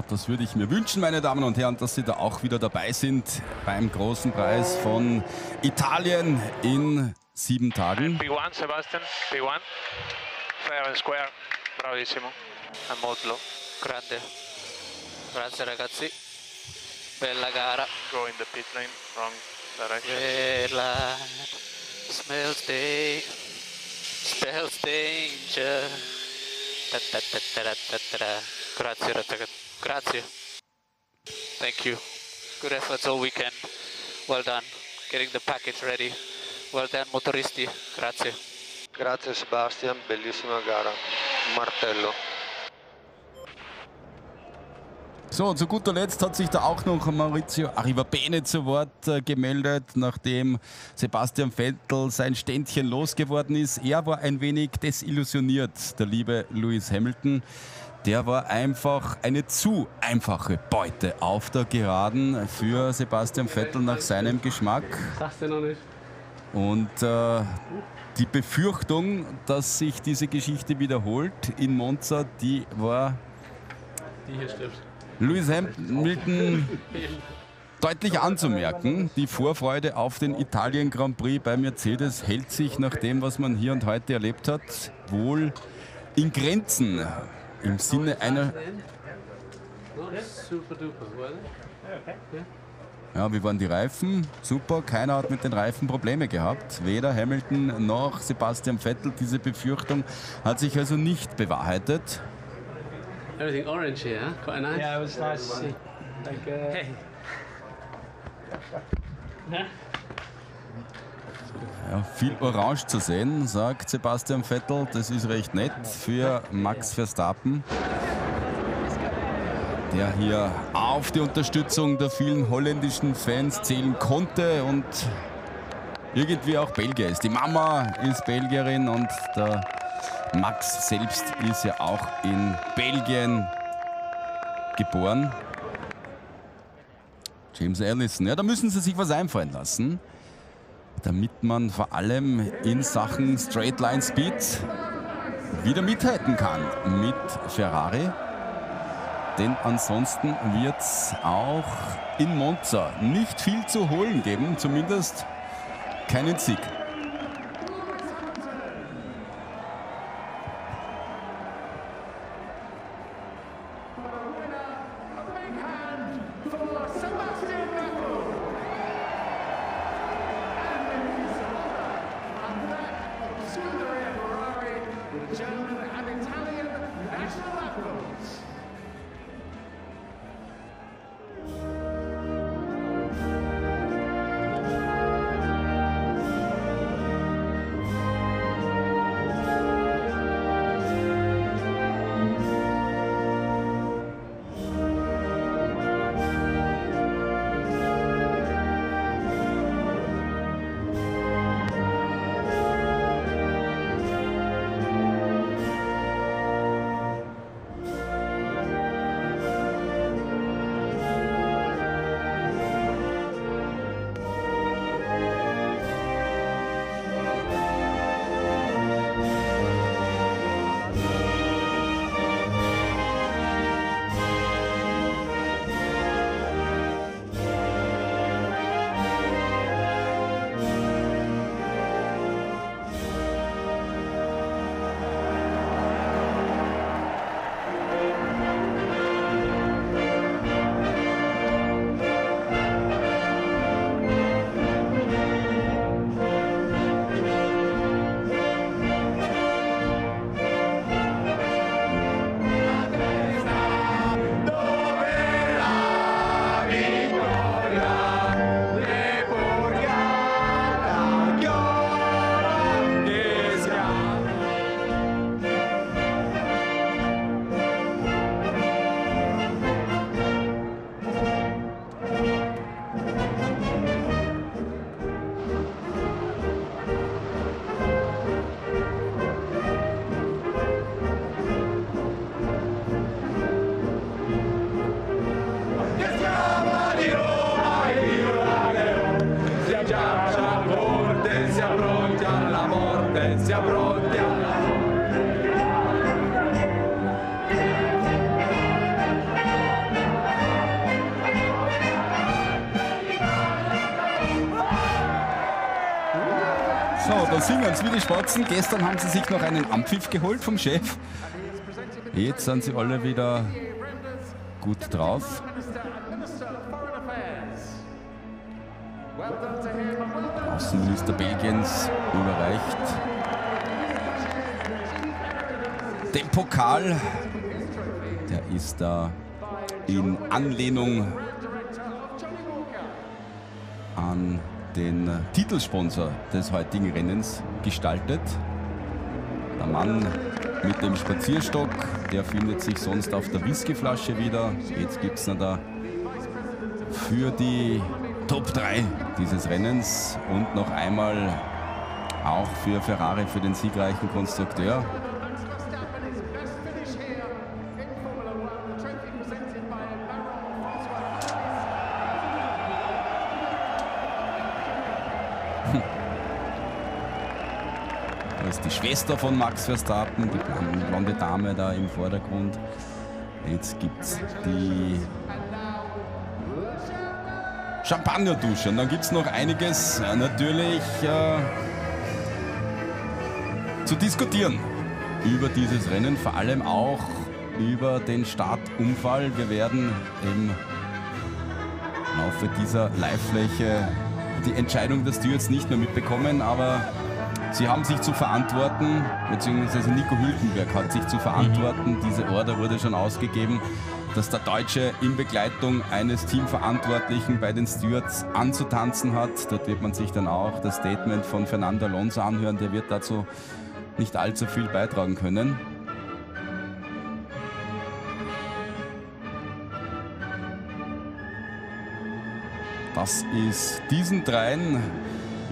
Ja, das würde ich mir wünschen, meine Damen und Herren, dass Sie da auch wieder dabei sind beim großen Preis von Italien in sieben Tagen. P1 Sebastian, P1. Fair and square, bravissimo. A modlo. Grande. Grazie ragazzi. Bella gara. Go in the pit lane, wrong direction. Bella. Smells day. Smells danger. Ta ta ta ta ta ta ta. Grazie ragazzi. Grazie. Thank you. Good efforts all weekend. Well done. Getting the package ready. Well done motoristi. Grazie. Grazie Sebastian, bellissima gara. Martello. So, und zu guter Letzt hat sich da auch noch Maurizio Arrivabene zu Wort äh, gemeldet, nachdem Sebastian Vettel sein Ständchen losgeworden ist. Er war ein wenig desillusioniert, der liebe Lewis Hamilton. Der war einfach eine zu einfache Beute auf der Geraden für Sebastian Vettel nach seinem Geschmack. Sagst du noch nicht? Und äh, die Befürchtung, dass sich diese Geschichte wiederholt in Monza, die war Die hier stimmt. Lewis Hamilton deutlich anzumerken. Die Vorfreude auf den Italien Grand Prix bei Mercedes hält sich nach dem, was man hier und heute erlebt hat, wohl in Grenzen. Im Sinne einer, ja, wie waren die Reifen? Super, keiner hat mit den Reifen Probleme gehabt. Weder Hamilton noch Sebastian Vettel. Diese Befürchtung hat sich also nicht bewahrheitet. Everything orange here, huh? Quite nice. Yeah, it was nice to see. Like, uh, Hey. Ja, viel Orange zu sehen, sagt Sebastian Vettel. Das ist recht nett für Max Verstappen, der hier auf die Unterstützung der vielen holländischen Fans zählen konnte und irgendwie auch Belgier ist. Die Mama ist Belgierin und der Max selbst ist ja auch in Belgien geboren. James Allison, ja, da müssen sie sich was einfallen lassen damit man vor allem in Sachen Straight Line Speed wieder mithalten kann mit Ferrari. Denn ansonsten wird es auch in Monza nicht viel zu holen geben, zumindest keinen Sieg. Haben sie sich noch einen Ampfiff geholt vom Chef. Jetzt sind sie alle wieder gut drauf. Außenminister Belgiens überreicht den Pokal. Der ist da in Anlehnung an den Titelsponsor des heutigen Rennens gestaltet. Der Mann mit dem Spazierstock, der findet sich sonst auf der Whiskyflasche wieder. Jetzt gibt es da für die Top 3 dieses Rennens und noch einmal auch für Ferrari, für den siegreichen Konstrukteur. Schwester von Max Verstappen, die blonde Dame da im Vordergrund. Jetzt gibt es die Champagnerdusche. Und dann gibt es noch einiges äh, natürlich äh, zu diskutieren über dieses Rennen, vor allem auch über den Startunfall. Wir werden im Laufe dieser Livefläche die Entscheidung des Stewards nicht mehr mitbekommen, aber sie haben sich zu verantworten, beziehungsweise Nico Hülkenberg hat sich zu verantworten. Mhm. Diese Order wurde schon ausgegeben, dass der Deutsche in Begleitung eines Teamverantwortlichen bei den Stewards anzutanzen hat. Dort wird man sich dann auch das Statement von Fernando Alonso anhören. Der wird dazu nicht allzu viel beitragen können. Das ist diesen dreien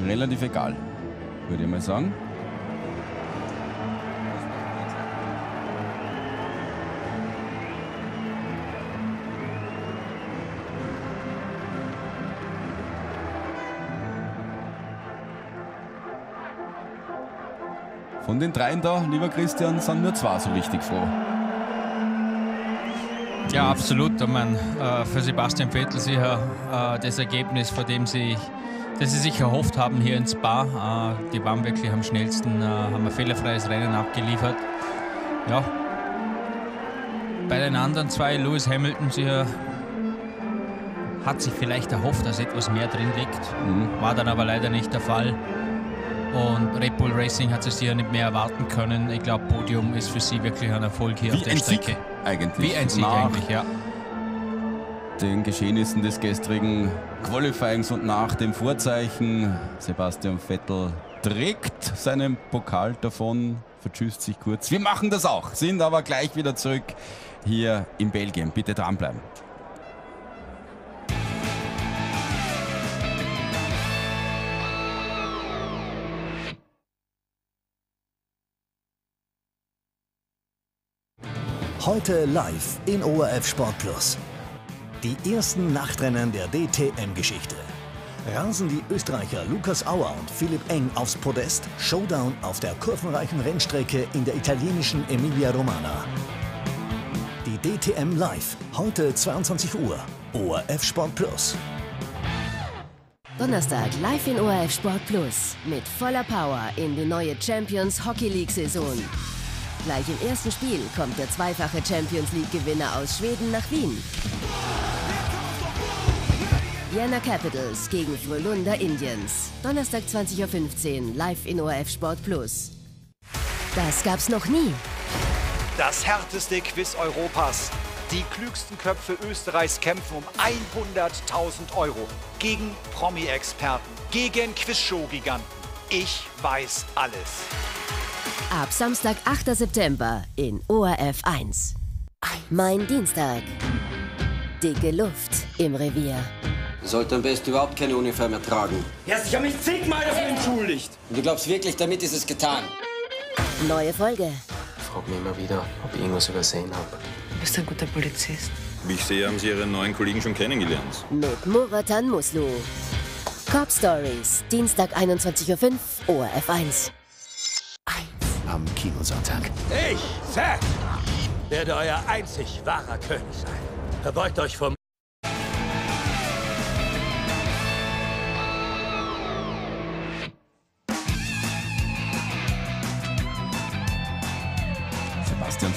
relativ egal, würde ich mal sagen. Von den dreien da, lieber Christian, sind nur zwei so richtig froh. Ja, absolut. Ich meine, äh, für Sebastian Vettel sicher äh, das Ergebnis, vor dem sie, das sie sich erhofft haben hier ins Spa. Äh, die waren wirklich am schnellsten, haben ein fehlerfreies Rennen abgeliefert. Ja. Bei den anderen zwei, Lewis Hamilton, sicher hat sich vielleicht erhofft, dass etwas mehr drin liegt. Mhm. War dann aber leider nicht der Fall. Und Red Bull Racing hat es ja nicht mehr erwarten können. Ich glaube, Podium ist für sie wirklich ein Erfolg hier Wie auf der Strecke. Sieg eigentlich. Wie ein Sieg nach eigentlich, ja. Den Geschehnissen des gestrigen Qualifyings und nach dem Vorzeichen. Sebastian Vettel trägt seinen Pokal davon, vertschüsst sich kurz. Wir machen das auch, sind aber gleich wieder zurück hier in Belgien. Bitte dranbleiben. Heute live in ORF Sport Plus. Die ersten Nachtrennen der DTM-Geschichte. Rasen die Österreicher Lukas Auer und Philipp Eng aufs Podest. Showdown auf der kurvenreichen Rennstrecke in der italienischen Emilia Romana. Die DTM live. Heute 22 Uhr. ORF Sport Plus. Donnerstag live in ORF Sport Plus mit voller Power in die neue Champions Hockey League Saison. Gleich im ersten Spiel kommt der zweifache Champions League Gewinner aus Schweden nach Wien. Vienna Capitals gegen Frölunda Indians. Donnerstag 20.15 Uhr live in ORF Sport Plus. Das gab's noch nie. Das härteste Quiz Europas. Die klügsten Köpfe Österreichs kämpfen um 100.000 Euro. Gegen Promi-Experten, gegen Quizshow-Giganten. Ich weiß alles. Ab Samstag, 8. September in ORF 1. Mein Dienstag. Dicke Luft im Revier. Sollte am besten überhaupt keine Uniform mehr tragen. Ja, ich habe mich zigmal dafür entschuldigt. Und du glaubst wirklich, damit ist es getan? Neue Folge. Ich frage mich immer wieder, ob ich irgendwas übersehen habe. Du bist ein guter Polizist. Wie ich sehe, haben Sie Ihren neuen Kollegen schon kennengelernt. Mit Muratan Muslu. Cop Stories. Dienstag 21.05 Uhr ORF 1. Am Kinosonntag. Ich, Zack, werde euer einzig wahrer König sein. Verbeugt euch vom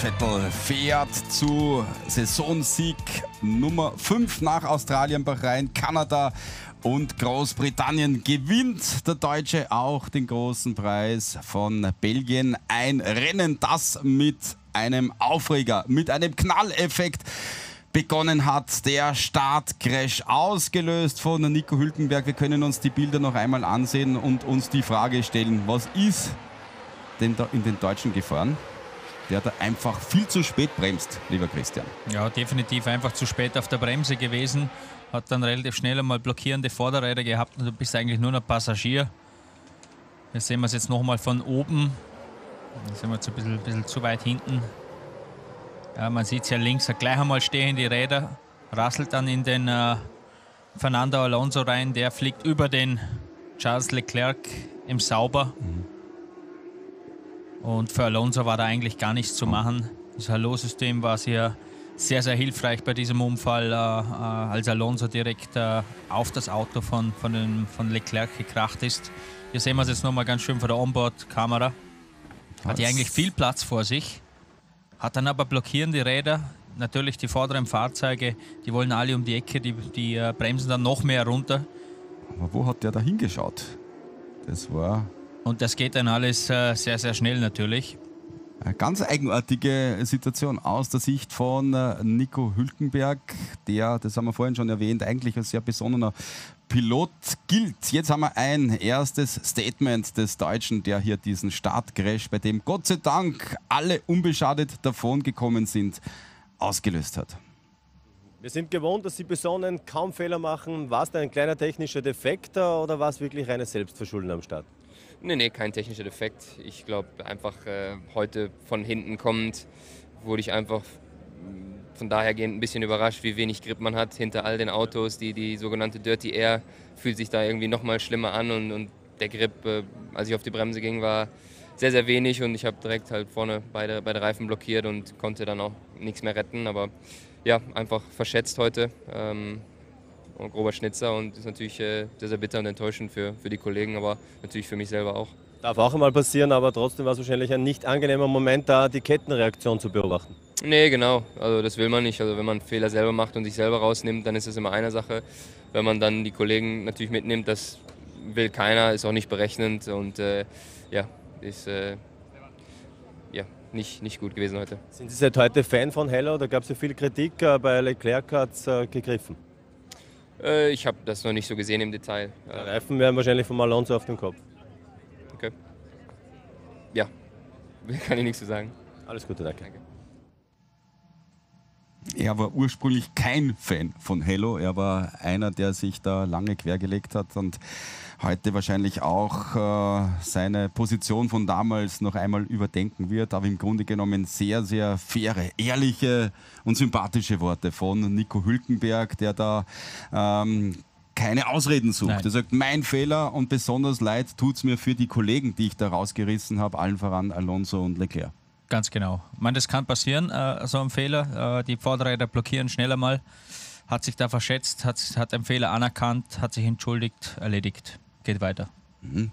Vettel fährt zu Saisonsieg Nummer 5 nach Australien, Bahrain, Kanada und Großbritannien gewinnt der Deutsche auch den großen Preis von Belgien. Ein Rennen, das mit einem Aufreger, mit einem Knalleffekt begonnen hat. Der Startcrash ausgelöst von Nico Hülkenberg. Wir können uns die Bilder noch einmal ansehen und uns die Frage stellen, was ist denn da in den Deutschen gefahren? Der da einfach viel zu spät bremst, lieber Christian. Ja, definitiv einfach zu spät auf der Bremse gewesen. Hat dann relativ schnell einmal blockierende Vorderräder gehabt und du bist eigentlich nur noch Passagier. Hier sehen wir es jetzt nochmal von oben. Da sind wir jetzt ein bisschen, ein bisschen zu weit hinten. Ja, man sieht es ja links, gleich einmal stehen die Räder, rasselt dann in den äh, Fernando Alonso rein, der fliegt über den Charles Leclerc im Sauber. Mhm. Und für Alonso war da eigentlich gar nichts zu machen. Das Hallo-System war sehr, sehr, sehr hilfreich bei diesem Unfall, äh, äh, als Alonso direkt äh, auf das Auto von, von, den, von Leclerc gekracht ist. Hier sehen wir es jetzt nochmal ganz schön von der Onboard-Kamera. Hat hier eigentlich viel Platz vor sich, hat dann aber blockierende Räder. Natürlich die vorderen Fahrzeuge, die wollen alle um die Ecke, die, die äh, bremsen dann noch mehr runter. Aber wo hat der da hingeschaut? Das war und das geht dann alles äh, sehr, sehr schnell natürlich. Eine ganz eigenartige Situation aus der Sicht von äh, Nico Hülkenberg, der, das haben wir vorhin schon erwähnt, eigentlich als sehr besonnener Pilot gilt. Jetzt haben wir ein erstes Statement des Deutschen, der hier diesen Startcrash, bei dem Gott sei Dank alle unbeschadet davon gekommen sind, ausgelöst hat. Wir sind gewohnt, dass Sie besonnen kaum Fehler machen. War es da ein kleiner technischer Defekt oder war es wirklich reine Selbstverschulden am Start? Nee, nee, kein technischer Defekt. Ich glaube einfach äh, heute von hinten kommend wurde ich einfach mm, von daher gehend ein bisschen überrascht, wie wenig Grip man hat hinter all den Autos. Die, die sogenannte Dirty Air fühlt sich da irgendwie noch mal schlimmer an und, und der Grip, äh, als ich auf die Bremse ging, war sehr, sehr wenig und ich habe direkt halt vorne beide, beide Reifen blockiert und konnte dann auch nichts mehr retten. Aber ja, einfach verschätzt heute. Ähm, und grober Schnitzer und ist natürlich äh, sehr, sehr bitter und enttäuschend für, für die Kollegen, aber natürlich für mich selber auch. Darf auch einmal passieren, aber trotzdem war es wahrscheinlich ein nicht angenehmer Moment, da die Kettenreaktion zu beobachten. Nee, genau. Also das will man nicht. Also wenn man Fehler selber macht und sich selber rausnimmt, dann ist das immer eine Sache. Wenn man dann die Kollegen natürlich mitnimmt, das will keiner, ist auch nicht berechnend und äh, ja, ist äh, ja, nicht, nicht gut gewesen heute. Sind Sie seit heute Fan von Hello? Da gab es ja viel Kritik, äh, bei Leclerc hat es äh, gegriffen. Äh, ich habe das noch nicht so gesehen im Detail. Die Reifen werden wahrscheinlich vom Alonso auf den Kopf. Okay. Ja, kann ich nichts zu sagen. Alles Gute, danke. danke. Er war ursprünglich kein Fan von Hello. Er war einer, der sich da lange quergelegt hat und heute wahrscheinlich auch äh, seine Position von damals noch einmal überdenken wird. Aber im Grunde genommen sehr, sehr faire, ehrliche und sympathische Worte von Nico Hülkenberg, der da ähm, keine Ausreden sucht. Nein. Er sagt, mein Fehler und besonders leid tut es mir für die Kollegen, die ich da rausgerissen habe, allen voran Alonso und Leclerc. Ganz genau. Ich meine, das kann passieren, äh, so ein Fehler. Äh, die Vorderräder blockieren schneller mal. Hat sich da verschätzt, hat, hat einen Fehler anerkannt, hat sich entschuldigt, erledigt geht weiter. Mhm.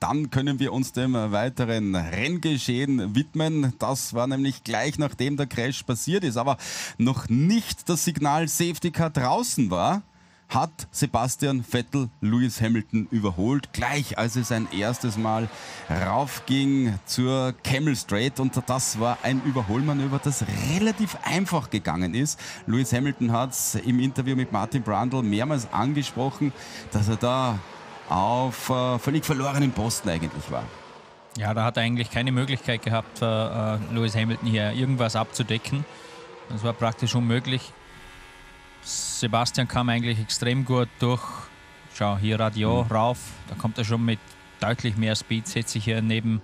Dann können wir uns dem weiteren Renngeschehen widmen. Das war nämlich gleich nachdem der Crash passiert ist, aber noch nicht das Signal Safety Car draußen war hat Sebastian Vettel Lewis Hamilton überholt, gleich als es sein erstes Mal raufging zur Camel Straight und das war ein Überholmanöver, das relativ einfach gegangen ist. Lewis Hamilton hat es im Interview mit Martin Brundle mehrmals angesprochen, dass er da auf äh, völlig verlorenen Posten eigentlich war. Ja, da hat er eigentlich keine Möglichkeit gehabt, äh, Lewis Hamilton hier irgendwas abzudecken. Das war praktisch unmöglich. Sebastian kam eigentlich extrem gut durch. Schau, hier Radio mhm. rauf, da kommt er schon mit deutlich mehr Speed, setzt sich hier neben,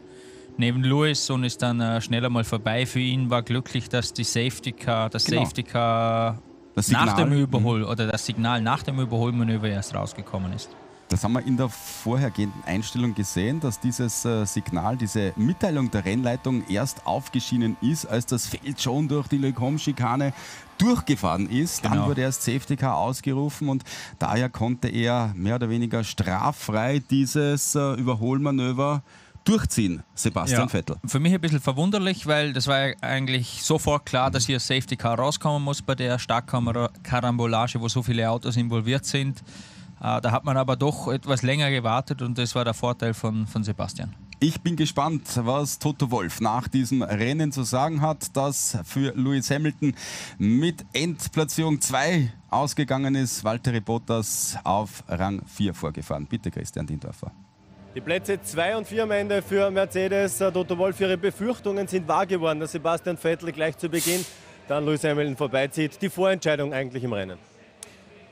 neben Lewis und ist dann äh, schneller mal vorbei. Für ihn war glücklich, dass die Safety Car, das genau. Safety Car nach dem Überhol mhm. oder das Signal nach dem Überholmanöver erst rausgekommen ist. Das haben wir in der vorhergehenden Einstellung gesehen, dass dieses äh, Signal, diese Mitteilung der Rennleitung erst aufgeschienen ist, als das Feld schon durch die Lecom-Schikane durchgefahren ist. Genau. Dann wurde erst Safety Car ausgerufen und daher konnte er mehr oder weniger straffrei dieses äh, Überholmanöver durchziehen, Sebastian Ja. Vettel. Für mich ein bisschen verwunderlich, weil das war ja eigentlich sofort klar, dass hier Safety Car rauskommen muss bei der Starkkarambolage, wo so viele Autos involviert sind. Äh, Da hat man aber doch etwas länger gewartet und das war der Vorteil von, von Sebastian. Ich bin gespannt, was Toto Wolf nach diesem Rennen zu sagen hat, das für Lewis Hamilton mit Endplatzierung 2 ausgegangen ist. Valtteri Bottas auf Rang 4 vorgefahren. Bitte, Christian Dindorfer. Die Plätze 2 und 4 am Ende für Mercedes. Toto Wolf, ihre Befürchtungen sind wahr geworden, dass Sebastian Vettel gleich zu Beginn dann Lewis Hamilton vorbeizieht. Die Vorentscheidung eigentlich im Rennen.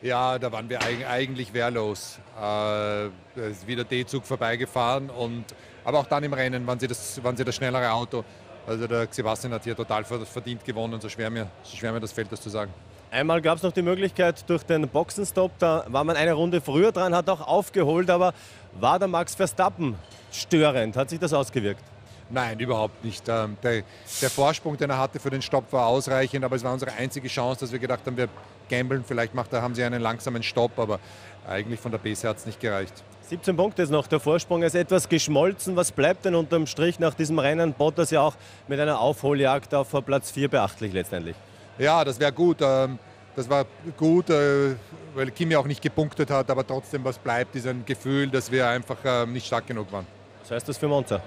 Ja, da waren wir eig- eigentlich wehrlos. Äh, es ist wieder D-Zug vorbeigefahren und aber auch dann im Rennen waren sie das, waren sie das schnellere Auto. Also der Sebastian hat hier total ver- verdient gewonnen, so schwer mir, so schwer mir das fällt, das zu sagen. Einmal gab es noch die Möglichkeit durch den Boxenstopp, da war man eine Runde früher dran, hat auch aufgeholt, aber war der Max Verstappen störend? Hat sich das ausgewirkt? Nein, überhaupt nicht. Ähm, Der, der Vorsprung, den er hatte für den Stopp, war ausreichend, aber es war unsere einzige Chance, dass wir gedacht haben, wir gambeln, vielleicht macht er, haben sie einen langsamen Stopp, aber eigentlich von der Pace hat es nicht gereicht. 17 Punkte ist noch, der Vorsprung ist etwas geschmolzen. Was bleibt denn unterm Strich nach diesem Rennen? Bottas ja auch mit einer Aufholjagd auf Platz 4 beachtlich letztendlich. Ja, das wäre gut. ähm, Das war gut, äh, weil Kimi auch nicht gepunktet hat, aber trotzdem, was bleibt, ist ein Gefühl, dass wir einfach ähm, nicht stark genug waren. Was heißt das für Monza?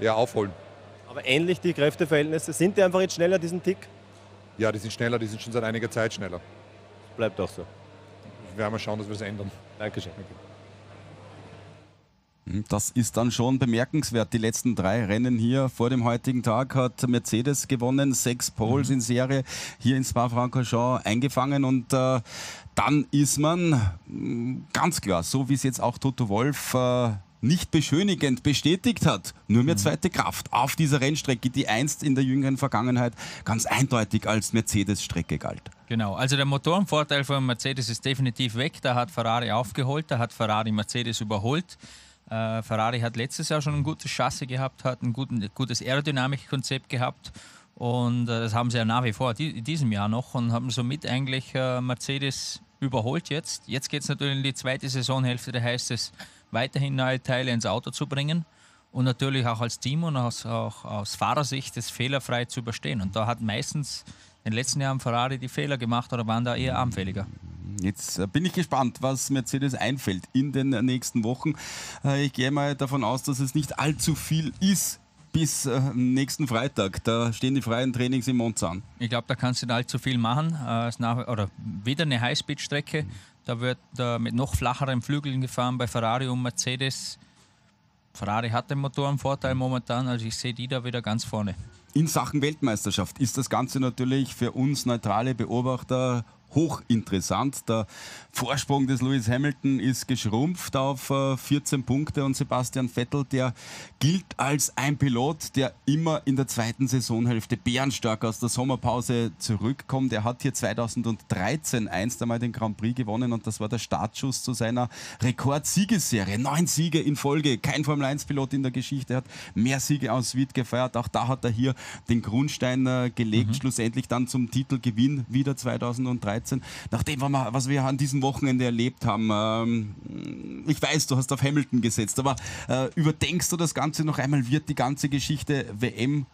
Ja, aufholen. Aber ähnlich die Kräfteverhältnisse. Sind die einfach jetzt schneller diesen Tick? Ja, die sind schneller, die sind schon seit einiger Zeit schneller. Bleibt auch so. Wir werden mal schauen, dass wir das ändern. Dankeschön. Das ist dann schon bemerkenswert. Die letzten drei Rennen hier vor dem heutigen Tag hat Mercedes gewonnen, sechs Poles in Serie hier in Spa-Francorchamps eingefangen und äh, dann ist man mh, ganz klar, so wie es jetzt auch Toto Wolf äh, nicht beschönigend bestätigt hat, nur mehr zweite Kraft auf dieser Rennstrecke, die einst in der jüngeren Vergangenheit ganz eindeutig als Mercedes-Strecke galt. Genau, also der Motorenvorteil von Mercedes ist definitiv weg. Da hat Ferrari aufgeholt, da hat Ferrari Mercedes überholt. Äh, Ferrari hat letztes Jahr schon ein gutes Chassis gehabt, hat ein guten, gutes Aerodynamikkonzept gehabt und äh, das haben sie ja nach wie vor die, in diesem Jahr noch und haben somit eigentlich äh, Mercedes überholt jetzt. Jetzt geht es natürlich in die zweite Saisonhälfte, da heißt es, weiterhin neue Teile ins Auto zu bringen und natürlich auch als Team und aus, auch aus Fahrersicht das fehlerfrei zu überstehen. Und da hat meistens in den letzten Jahren Ferrari die Fehler gemacht oder waren da eher anfälliger. Jetzt äh, bin ich gespannt, was Mercedes einfällt in den nächsten Wochen. Äh, Ich gehe mal davon aus, dass es nicht allzu viel ist bis äh, nächsten Freitag. Da stehen die freien Trainings in Monza an. Ich glaube, da kannst du nicht allzu viel machen. Es nach, oder wieder eine Highspeed-Strecke. Da wird mit noch flacheren Flügeln gefahren bei Ferrari und Mercedes. Ferrari hat den Motorenvorteil momentan, also ich sehe die da wieder ganz vorne. In Sachen Weltmeisterschaft ist das Ganze natürlich für uns neutrale Beobachter hochinteressant. Der Vorsprung des Lewis Hamilton ist geschrumpft auf äh, 14 Punkte und Sebastian Vettel, der gilt als ein Pilot, der immer in der zweiten Saisonhälfte bärenstark aus der Sommerpause zurückkommt. Er hat hier 2013 einst einmal den Grand Prix gewonnen und das war der Startschuss zu seiner Rekordsiegesserie. Neun Siege in Folge. Kein Formel-1-Pilot in der Geschichte hat mehr Siege aus Wied gefeiert. Auch da hat er hier den Grundstein äh, gelegt, schlussendlich dann zum Titelgewinn wieder 2013. Nach dem, was wir- was wir an diesem Wochenende erlebt haben, ähm, ich weiß, du hast auf Hamilton gesetzt, aber äh, überdenkst du das Ganze noch einmal? Wird die ganze Geschichte WM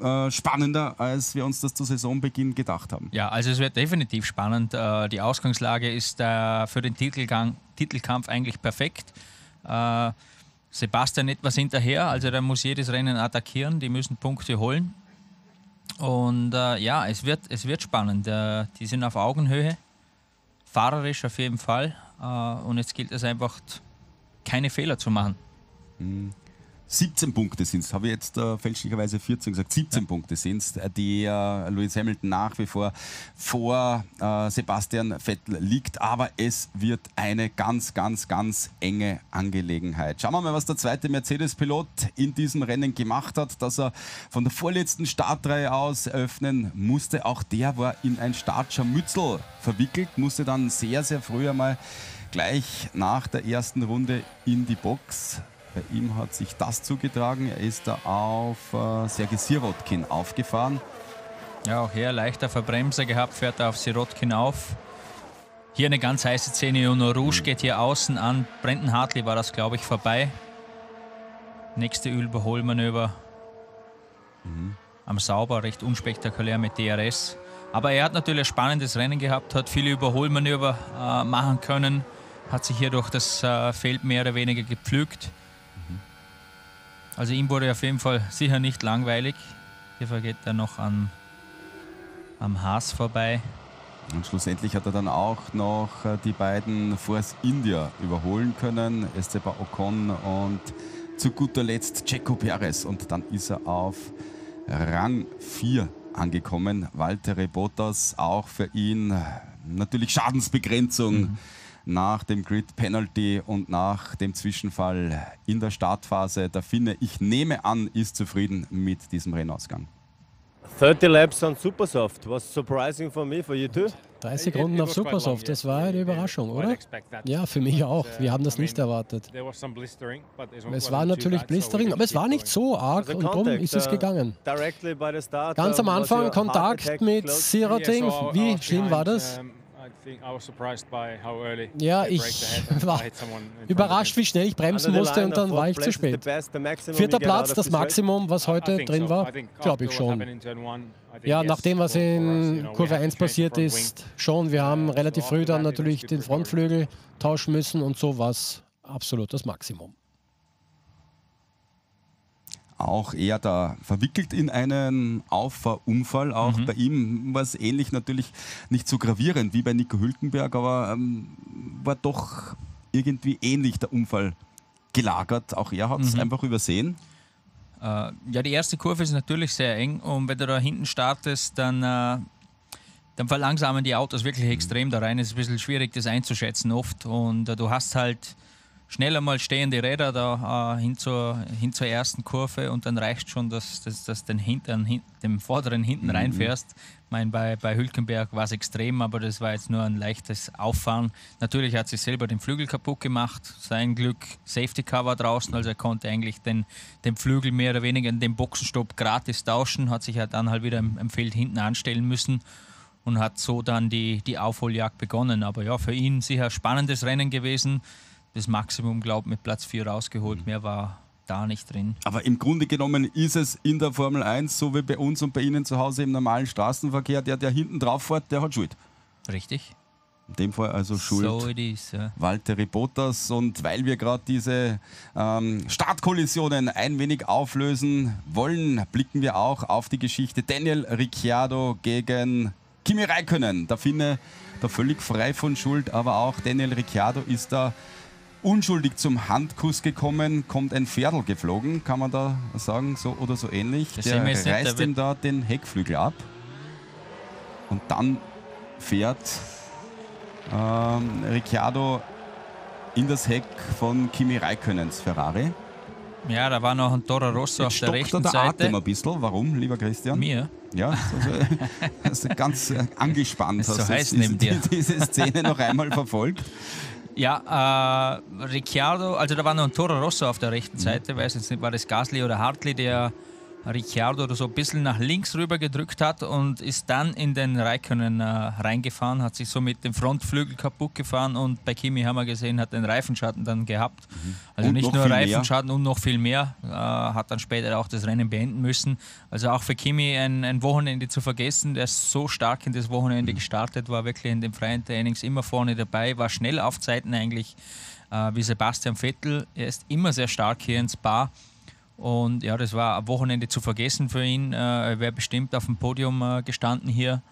äh, spannender, als wir uns das zu Saisonbeginn gedacht haben? Ja, also es wird definitiv spannend. Äh, Die Ausgangslage ist für den Titelkampf eigentlich perfekt. Sebastian etwas hinterher, also der muss jedes Rennen attackieren, die müssen Punkte holen. Und ja, es wird, es wird spannend. Die sind auf Augenhöhe, fahrerisch auf jeden Fall. Äh, und jetzt gilt es einfach, keine Fehler zu machen. 17 Punkte sind es, habe ich jetzt äh, fälschlicherweise 14 gesagt, 17 Punkte sind es, die äh, Lewis Hamilton nach wie vor vor äh, Sebastian Vettel liegt, aber es wird eine ganz, ganz, ganz enge Angelegenheit. Schauen wir mal, was der zweite Mercedes-Pilot in diesem Rennen gemacht hat, dass er von der vorletzten Startreihe aus eröffnen musste. Auch der war in ein Startscharmützel verwickelt, musste dann sehr, sehr früh einmal gleich nach der ersten Runde in die Box. Bei ihm hat sich das zugetragen. Er ist da auf äh, Sergei Sirotkin aufgefahren. Ja, auch hier leichter Verbremser gehabt, fährt er auf Sirotkin auf. Hier eine ganz heiße Szene, Juno Rouge geht hier außen an. Brendan Hartley war das, glaube ich, vorbei. nächste Überholmanöver Mhm. am Sauber, recht unspektakulär mit DRS. Aber er hat natürlich ein spannendes Rennen gehabt, hat viele Überholmanöver äh, machen können, hat sich hier durch das äh, Feld mehr oder weniger gepflügt. Also ihm wurde auf jeden Fall sicher nicht langweilig. Hier vergeht er noch an, am Haas vorbei. Und schlussendlich hat er dann auch noch äh, die beiden Force India überholen können, Esteban Ocon und zu guter Letzt Checo Perez. Und dann ist er auf Rang 4 angekommen. Valtteri Bottas, auch für ihn natürlich Schadensbegrenzung nach dem Grid Penalty und nach dem Zwischenfall in der Startphase. Der Finne, ich nehme an, ist zufrieden mit diesem Rennausgang. 30 laps on Supersoft was surprising for me, for you too. 30 Runden auf Supersoft, das war eine Überraschung, oder? Ja, für mich auch. Wir haben das nicht erwartet. Es war natürlich Blistering, aber es war nicht so arg und darum ist es gegangen. Ganz am Anfang Kontakt mit Sirating. Wie schlimm war das? Ja, ich war überrascht, wie schnell ich bremsen musste und dann war ich zu spät. Vierter Platz, das Maximum, was heute drin war, glaube ich schon. Ja, nach dem, was in Kurve 1 passiert ist, schon. Wir haben relativ früh dann natürlich den Frontflügel tauschen müssen und so war es absolut das Maximum auch er da verwickelt in einen Auffahrunfall. Auch Mhm. bei ihm war es ähnlich, natürlich nicht so gravierend wie bei Nico Hülkenberg, aber ähm, war doch irgendwie ähnlich der Unfall gelagert. Auch er hat es Mhm. einfach übersehen. Äh, ja, die erste Kurve ist natürlich sehr eng und wenn du da hinten startest, dann, äh, dann verlangsamen die Autos wirklich extrem da rein. Es ist ein bisschen schwierig, das einzuschätzen oft und äh, du hast halt schneller mal stehende Räder da äh, hin, zur, hin zur ersten Kurve und dann reicht schon, dass du dass, dass den hinteren, hin, dem vorderen hinten Mhm. reinfährst. Ich meine, bei, bei Hülkenberg war es extrem, aber das war jetzt nur ein leichtes Auffahren. Natürlich hat sich selber den Flügel kaputt gemacht. Sein Glück, Safety Car war draußen, also er konnte eigentlich den, den Flügel mehr oder weniger in dem Boxenstopp gratis tauschen, hat sich ja dann halt wieder im, im Feld hinten anstellen müssen und hat so dann die, die Aufholjagd begonnen. Aber ja, für ihn sicher ein spannendes Rennen gewesen. Das Maximum, glaube ich, mit Platz 4 rausgeholt. Mehr war da nicht drin. Aber im Grunde genommen ist es in der Formel 1, so wie bei uns und bei Ihnen zu Hause im normalen Straßenverkehr, der, der hinten drauf fährt, der hat Schuld. Richtig. In dem Fall also Schuld. So it is, ja. Valtteri Bottas. Und weil wir gerade diese ähm, Startkollisionen ein wenig auflösen wollen, blicken wir auch auf die Geschichte Daniel Ricciardo gegen Kimi Räikkönen. Der Finne da völlig frei von Schuld, aber auch Daniel Ricciardo ist da unschuldig zum Handkuss gekommen, kommt ein Pferdl geflogen, kann man da sagen, so oder so ähnlich. Das Der nicht, reißt der ihm da den Heckflügel ab. Und dann fährt ähm, Ricciardo in das Heck von Kimi Räikkönens Ferrari. Ja, da war noch ein Toro Rosso auf Jetzt der stockt rechten der Seite. Atem ein bisschen. Warum, lieber Christian? Mir? Ja, also, du ganz äh, angespannt. Ist so hast du heiß diese, diese Szene noch einmal verfolgt. Ja, äh, Ricciardo, also da war noch ein Toro Rosso auf der rechten Seite, weiß jetzt nicht, war das Gasly oder Hartley, der Ricciardo oder so ein bisschen nach links rüber gedrückt hat und ist dann in den Raikönnen äh, reingefahren, hat sich so mit dem Frontflügel kaputt gefahren und bei Kimi haben wir gesehen, hat den Reifenschatten dann gehabt. Also Und nicht nur viel mehr. Reifenschaden und noch viel mehr, äh, hat dann später auch das Rennen beenden müssen. Also auch für Kimi ein, ein Wochenende zu vergessen, der ist so stark in das Wochenende gestartet, war wirklich in den freien Trainings immer vorne dabei, war schnell auf Zeiten eigentlich äh, wie Sebastian Vettel. Er ist immer sehr stark hier ins Spa. Und ja, das war ein Wochenende zu vergessen für ihn. Äh, er wäre bestimmt auf dem Podium äh, gestanden hier.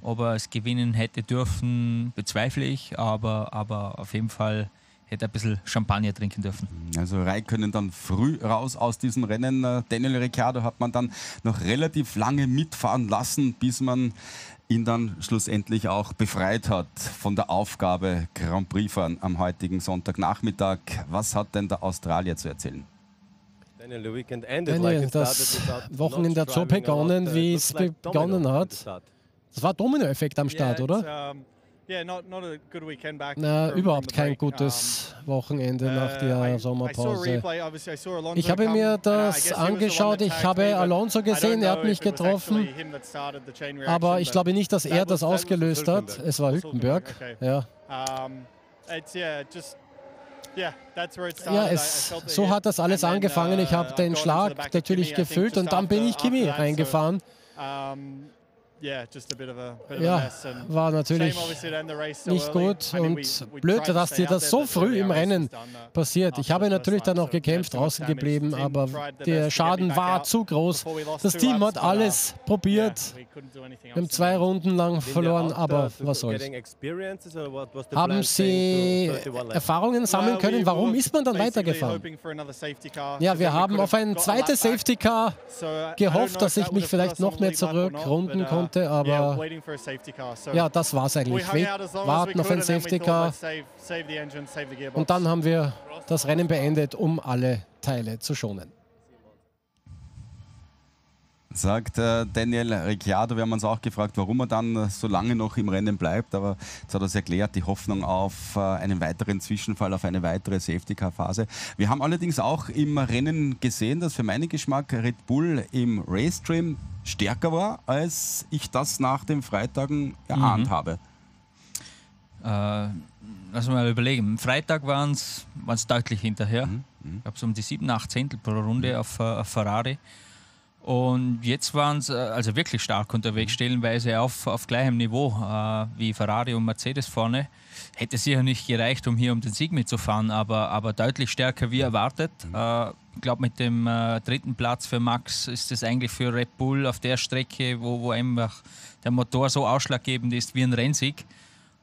Ob er es gewinnen hätte dürfen, bezweifle ich. Aber, aber auf jeden Fall hätte er ein bisschen Champagner trinken dürfen. Also Räikkönen dann früh raus aus diesem Rennen. Äh, Daniel Ricciardo hat man dann noch relativ lange mitfahren lassen, bis man ihn dann schlussendlich auch befreit hat von der Aufgabe Grand Prix fahren am heutigen Sonntagnachmittag. Was hat denn der Australier zu erzählen? Daniel, the weekend ended like Daniel, it das Wochenende hat so begonnen, Uh, wie es begonnen hat. Das war Dominoeffekt am Start, oder? Na, überhaupt kein gutes Wochenende nach der Sommerpause. Ich habe mir das angeschaut, ich habe Alonso gesehen, er hat mich getroffen, aber ich glaube nicht, dass er das ausgelöst hat. Es war Hülkenberg. Ja. Ja, es, so hat das alles angefangen. Ich habe uh, den Schlag natürlich gefüllt und dann bin ich Kimi reingefahren. Ja, war natürlich nicht gut und blöd, dass dir das so früh im Rennen passiert. Ich habe natürlich dann noch gekämpft, draußen geblieben, aber der Schaden war zu groß. Das Team hat alles probiert. Wir haben zwei Runden lang verloren, aber was soll's. Haben Sie Erfahrungen sammeln können? Warum ist man dann weitergefahren? Ja, wir haben auf ein zweites Safety Car gehofft, dass ich mich vielleicht noch mehr zurückrunden konnte konnte, aber ja, das war es eigentlich. Wir warten auf ein Safety Car. und dann haben wir das Rennen beendet, um alle Teile zu schonen sagt äh, Daniel Ricciardo. Wir haben uns auch gefragt, warum er dann so lange noch im Rennen bleibt. Aber jetzt hat er es erklärt, die Hoffnung auf äh, einen weiteren Zwischenfall, auf eine weitere Safety-Car-Phase. Wir haben allerdings auch im Rennen gesehen, dass für meinen Geschmack Red Bull im Race-Stream stärker war, als ich das nach den Freitagen erahnt mhm. habe. Äh, lass mal überlegen. Am Freitag waren es deutlich hinterher. Mhm. Mhm. Ich glaube, so um die 7, 8 Zehntel pro Runde mhm. auf, auf Ferrari. Und jetzt waren sie äh, also wirklich stark unterwegs, mhm. stellenweise auf, auf gleichem Niveau äh, wie Ferrari und Mercedes vorne. Hätte sicher nicht gereicht, um hier um den Sieg mitzufahren, aber, aber deutlich stärker wie erwartet. Mhm. Äh, ich glaube, mit dem äh, dritten Platz für Max ist es eigentlich für Red Bull auf der Strecke, wo, wo einfach der Motor so ausschlaggebend ist wie ein Rennsieg.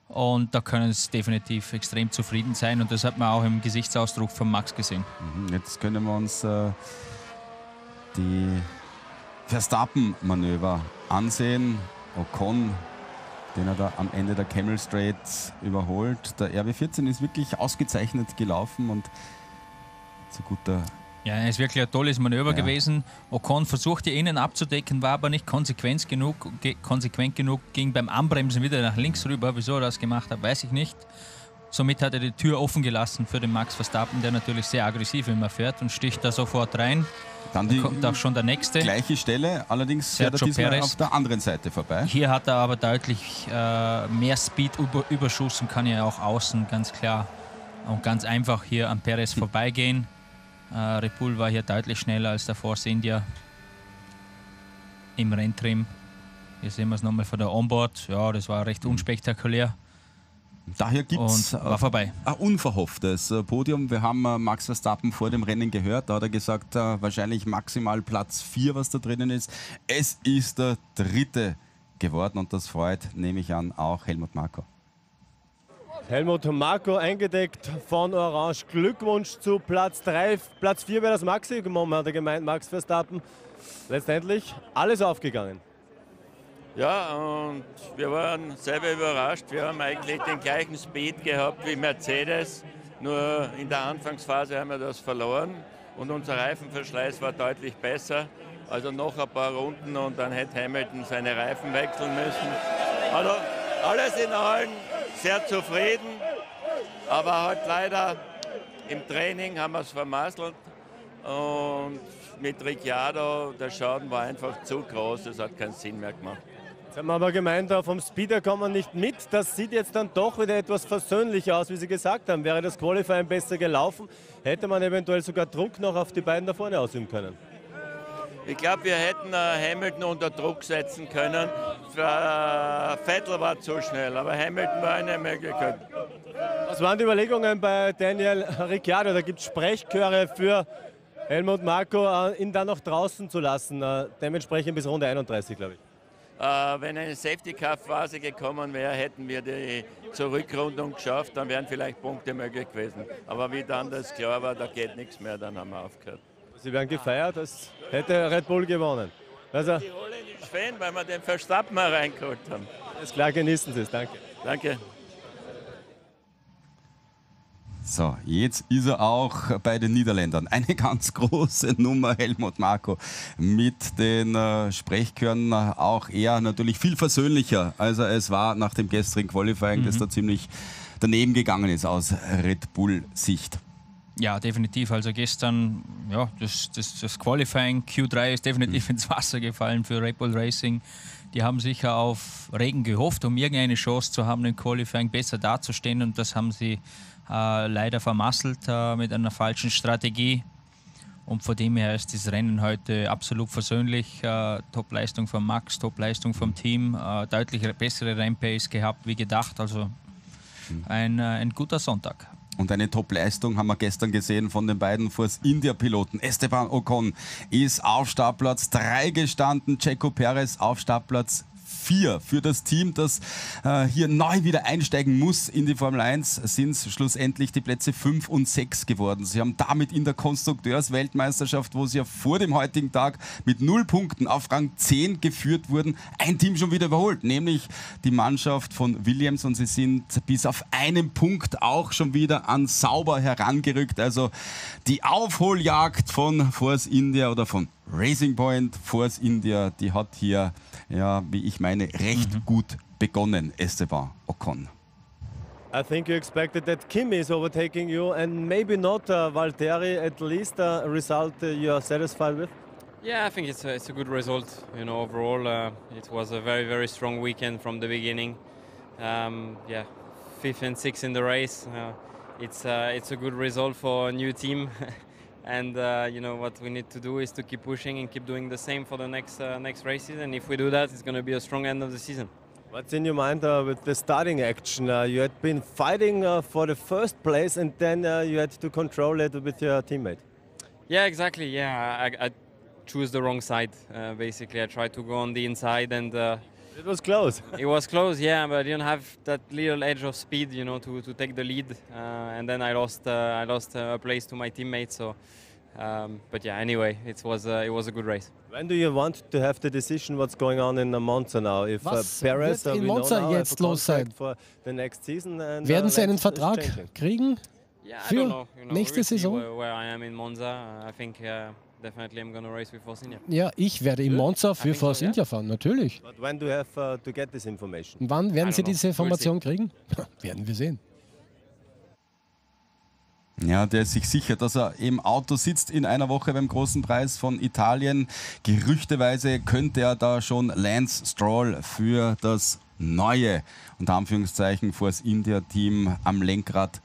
Und da können sie definitiv extrem zufrieden sein. Und das hat man auch im Gesichtsausdruck von Max gesehen. Mhm. Jetzt können wir uns äh, die Verstappen-Manöver ansehen. Ocon, den er da am Ende der Camel Straight überholt. Der RB14 ist wirklich ausgezeichnet gelaufen und zu guter ja, es ist wirklich ein tolles Manöver ja. gewesen. Ocon versuchte innen abzudecken, war aber nicht konsequent genug, konsequent genug, ging beim Anbremsen wieder nach links rüber. Wieso er das gemacht hat, weiß ich nicht. Somit hat er die Tür offen gelassen für den Max Verstappen, der natürlich sehr aggressiv immer fährt und sticht da sofort rein. Dann die kommt auch schon der nächste. Gleiche Stelle, allerdings fährt er diesmal Perez. auf der anderen Seite vorbei. Hier hat er aber deutlich äh, mehr Speed-Überschuss und kann ja auch außen ganz klar und ganz einfach hier an Perez hm. vorbeigehen. Äh, Red Bull war hier deutlich schneller als der Force India im Renntrim. Hier sehen wir es nochmal von der Onboard. Ja, das war recht hm. unspektakulär. Daher gibt es ein unverhofftes äh, Podium. Wir haben äh, Max Verstappen vor dem Rennen gehört. Da hat er gesagt, äh, wahrscheinlich maximal Platz 4, was da drinnen ist. Es ist der dritte geworden und das freut, nehme ich an, auch Helmut Marko. Helmut Marko eingedeckt von Orange. Glückwunsch zu Platz 3. Platz 4 wäre das Maximum, hat er gemeint, Max Verstappen. Letztendlich alles aufgegangen. Ja, und wir waren selber überrascht. Wir haben eigentlich den gleichen Speed gehabt wie Mercedes, nur in der Anfangsphase haben wir das verloren und unser Reifenverschleiß war deutlich besser. Also noch ein paar Runden und dann hätte Hamilton seine Reifen wechseln müssen. Also alles in allem sehr zufrieden, aber halt leider im Training haben wir es vermasselt und mit Ricciardo, der Schaden war einfach zu groß, das hat keinen Sinn mehr gemacht. Jetzt haben wir aber gemeint, vom Speeder kommen wir nicht mit. Das sieht jetzt dann doch wieder etwas versöhnlicher aus, wie Sie gesagt haben. Wäre das Qualifying besser gelaufen, hätte man eventuell sogar Druck noch auf die beiden da vorne ausüben können. Ich glaube, wir hätten äh, Hamilton unter Druck setzen können. Äh, Vettel war zu schnell, aber Hamilton war eine Möglichkeit. Was waren die Überlegungen bei Daniel Ricciardo? Da gibt es Sprechchöre für Helmut Marko, äh, ihn dann noch draußen zu lassen. Dementsprechend bis Runde 31, glaube ich. Äh, wenn eine Safety-Car-Phase gekommen wäre, hätten wir die Zurückrundung geschafft, dann wären vielleicht Punkte möglich gewesen. Aber wie dann das klar war, da geht nichts mehr, dann haben wir aufgehört. Sie werden gefeiert, als hätte Red Bull gewonnen. Also, die holländischen Fan, weil wir den Verstappen reingeholt haben. Ist klar, genießen Sie es, danke. Danke. So, jetzt ist er auch bei den Niederländern. Eine ganz große Nummer, Helmut Marko, mit den äh, Sprechchören auch er natürlich viel versöhnlicher, als er es war nach dem gestrigen Qualifying, mhm. das da ziemlich daneben gegangen ist aus Red Bull-Sicht. Ja, definitiv. Also gestern, ja, das, das, das Qualifying Q3 ist definitiv mhm. ins Wasser gefallen für Red Bull Racing Die haben sicher auf Regen gehofft, um irgendeine Chance zu haben, im Qualifying besser dazustehen. Und das haben sie äh, leider vermasselt äh, mit einer falschen Strategie. Und von dem her ist das Rennen heute absolut versöhnlich. Äh, Top-Leistung von Max, Top-Leistung vom Team, äh, deutlich bessere Rennpace gehabt wie gedacht. Also ein, äh, ein guter Sonntag. Und eine Top-Leistung haben wir gestern gesehen von den beiden Force India-Piloten. Esteban Ocon ist auf Startplatz 3 gestanden, Checo Perez auf Startplatz 4 für das Team, das äh, hier neu wieder einsteigen muss in die Formel 1, sind es schlussendlich die Plätze 5 und 6 geworden. Sie haben damit in der Konstrukteursweltmeisterschaft, wo sie ja vor dem heutigen Tag mit 0 Punkten auf Rang 10 geführt wurden, ein Team schon wieder überholt, nämlich die Mannschaft von Williams und sie sind bis auf einen Punkt auch schon wieder an sauber herangerückt. Also die Aufholjagd von Force India oder von Racing Point Force India, die hat hier, ja, wie ich meine, recht mhm. gut begonnen, Esteban Ocon. I think you expected that Kimi is overtaking you and maybe not uh, Valtteri, at least a result uh, you are satisfied with? Yeah, I think it's a, it's a good result. You know, overall, uh, it was a very, very strong weekend from the beginning. Um, yeah, fifth and sixth in the race. Uh, it's, uh, it's a good result for a new team. and uh, you know what we need to do is to keep pushing and keep doing the same for the next uh, next races and if we do that it's going to be a strong end of the season. What's in your mind uh, with the starting action? Uh, you had been fighting uh, for the first place and then uh, you had to control it with your teammate. Yeah exactly. Yeah i, I choose the wrong side basically. I tried to go on the inside and it was close. it was close, yeah, but I didn't have that little edge of speed, you know, to, to take the lead. Uh, and then I lost uh, I lost uh, a place to my teammates. So, um, but yeah, anyway, it was uh, it was a good race. When do you want to have the decision? What's going on in Monza now? If uh, Was Perez wird in Monza jetzt los sein? For the next season and, Werden uh, Sie einen Vertrag kriegen Yeah, I don't know. You know, nächste we'll Saison? Where, where I am in Monza, I think definitely I'm going to race with Force India. Ja, ich werde in Monza für think so, Force yeah. India fahren, natürlich. But when do you have uh, to get this information? Und wann werden Sie know. diese We'll Information kriegen? werden wir sehen. Ja, der ist sich sicher, dass er im Auto sitzt in einer Woche beim großen Preis von Italien. Gerüchteweise könnte er da schon Lance Stroll für das neue, unter Anführungszeichen, Force India Team am Lenkrad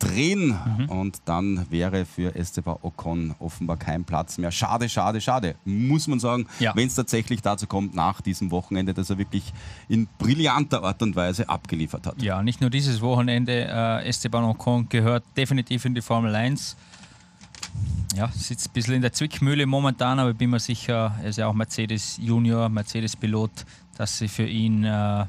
drehen. Und dann wäre für Esteban Ocon offenbar kein Platz mehr. Schade, schade, schade. Muss man sagen, Ja. wenn es tatsächlich dazu kommt, nach diesem Wochenende, dass er wirklich in brillanter Art und Weise abgeliefert hat. Ja, nicht nur dieses Wochenende. Äh, Esteban Ocon gehört definitiv in die Formel 1. Ja, sitzt ein bisschen in der Zwickmühle momentan, aber ich bin mir sicher, er ist ja auch Mercedes Junior, Mercedes-Pilot, dass sie für ihn äh,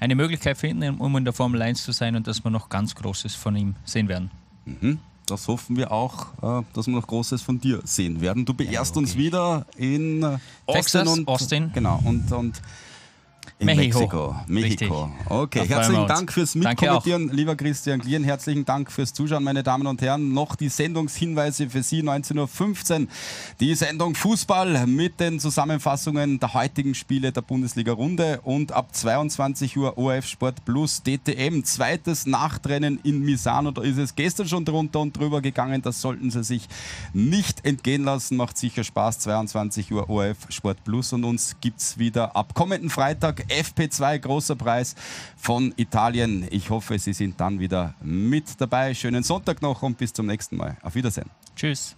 eine Möglichkeit finden, um in der Formel 1 zu sein und dass wir noch ganz Großes von ihm sehen werden. Mhm. Das hoffen wir auch, äh, dass wir noch Großes von dir sehen werden. Du beehrst uns wieder in äh, Texas, Austin und Austin. Genau und, und in Mexiko. Mexiko. Mexiko. Okay, Da herzlichen. Dank fürs. Mitkommentieren, lieber Christian Glien. Herzlichen Dank fürs Zuschauen, meine Damen und Herren. Noch die Sendungshinweise für Sie 19.15 Uhr. Die Sendung Fußball mit den Zusammenfassungen der heutigen Spiele der Bundesliga-Runde und ab 22 Uhr ORF Sport Plus DTM. Zweites Nachtrennen in Misano. Da ist es gestern schon drunter und drüber gegangen. Das sollten Sie sich nicht entgehen lassen. Macht sicher Spaß. 22 Uhr ORF Sport Plus und uns gibt es wieder ab kommenden Freitag FP2 großer Preis von Italien. Ich hoffe, Sie sind dann wieder mit dabei. Schönen Sonntag noch und bis zum nächsten Mal. Auf Wiedersehen. Tschüss.